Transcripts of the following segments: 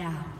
down.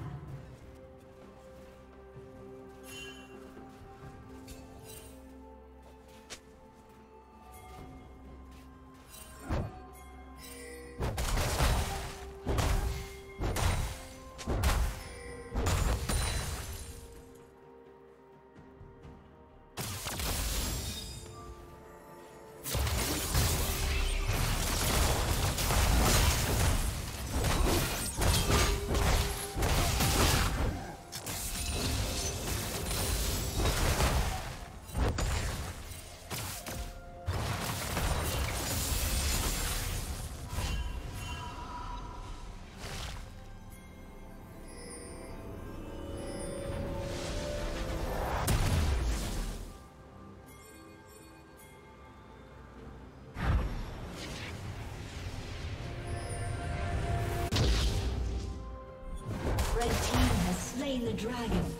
The dragon.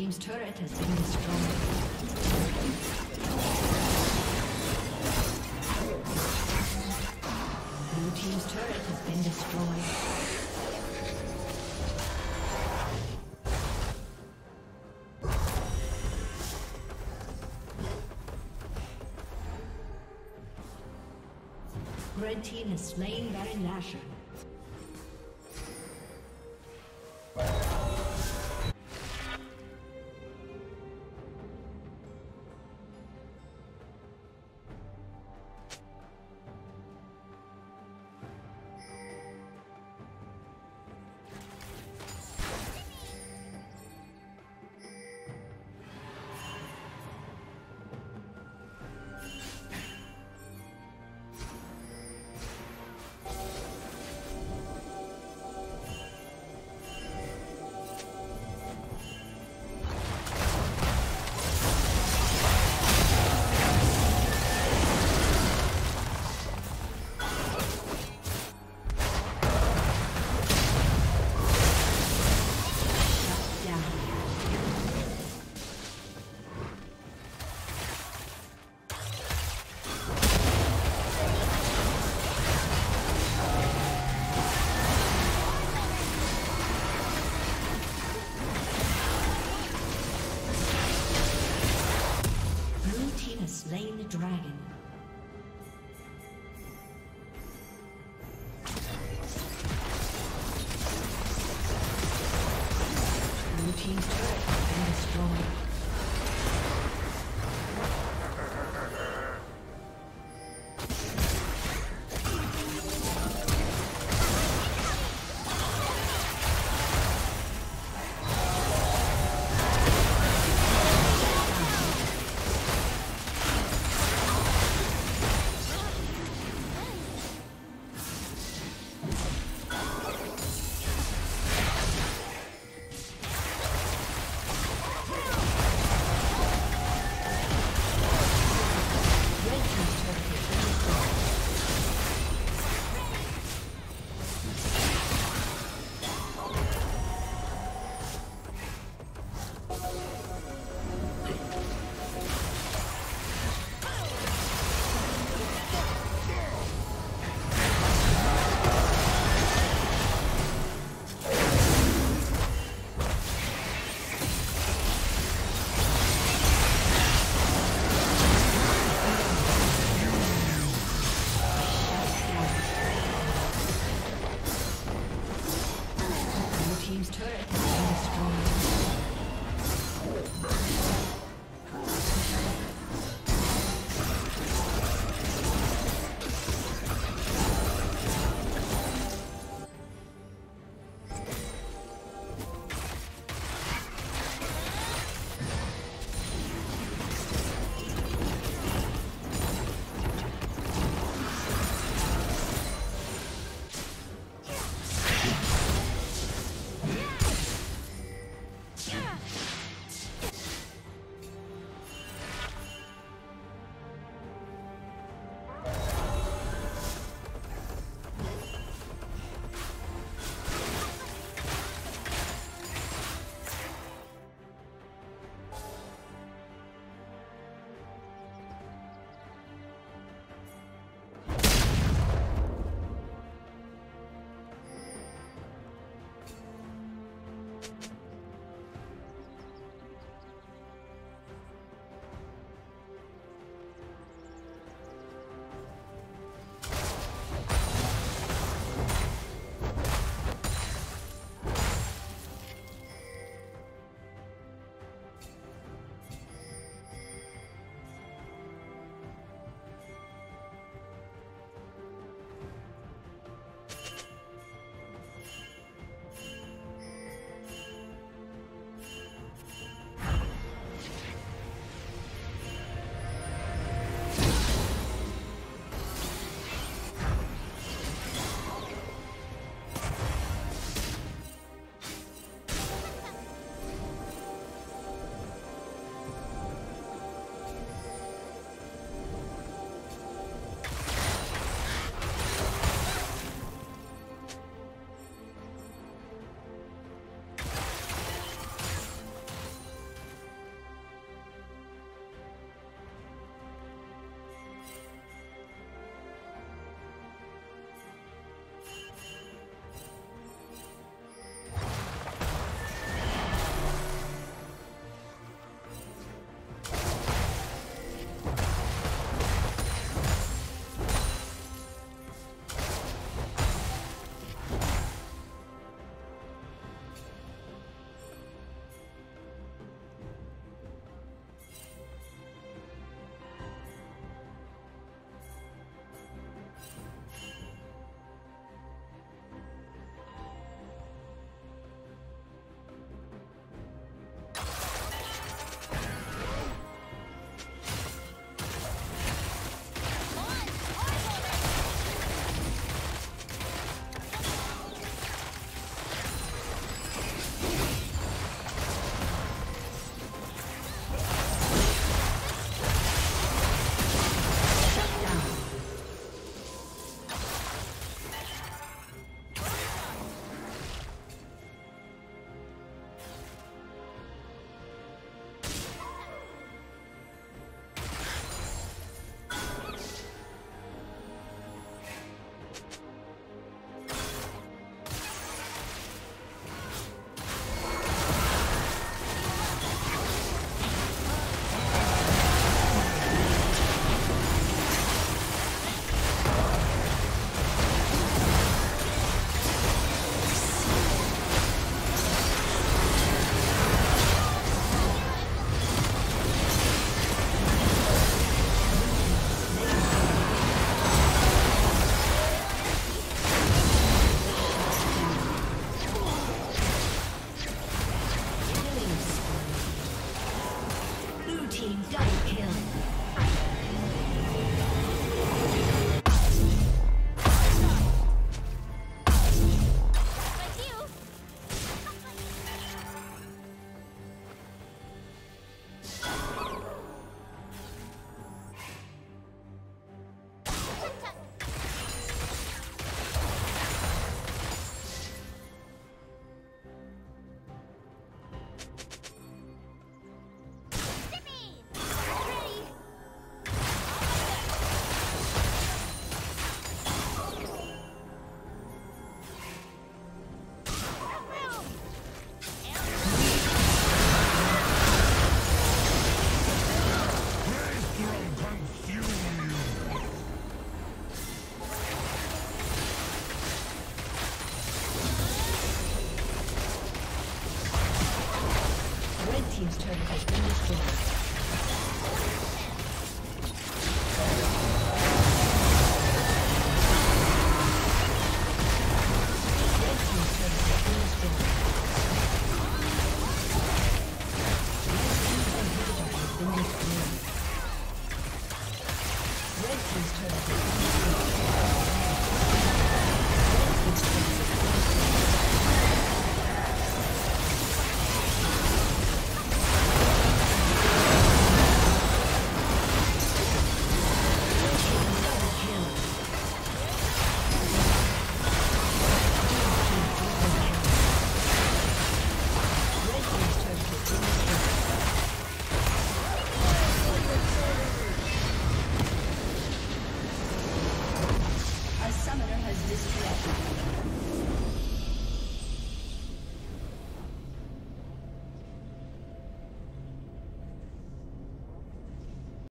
Team's turret has been destroyed. Blue Team's turret has been destroyed. Red team has slain Baron Nashor.